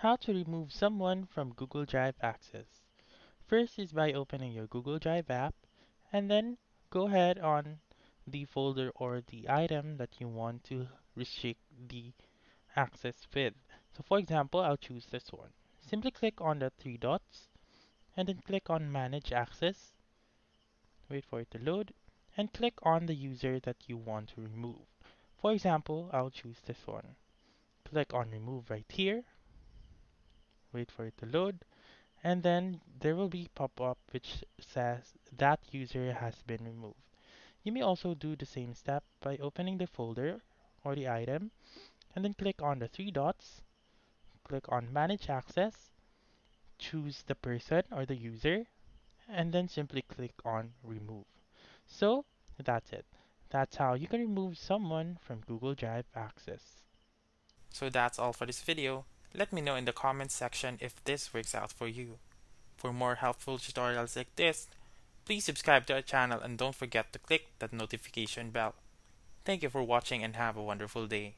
How to remove someone from Google Drive access. First is by opening your Google Drive app and then go ahead on the folder or the item that you want to restrict the access with. So for example, I'll choose this one. Simply click on the three dots and then click on manage access. Wait for it to load and click on the user that you want to remove. For example, I'll choose this one. Click on remove right here wait for it to load, and then there will be pop-up which says that user has been removed. You may also do the same step by opening the folder or the item, and then click on the three dots, click on manage access, choose the person or the user, and then simply click on remove. So that's it. That's how you can remove someone from Google Drive access. So that's all for this video. Let me know in the comments section if this works out for you. For more helpful tutorials like this, please subscribe to our channel and don't forget to click that notification bell. Thank you for watching and have a wonderful day.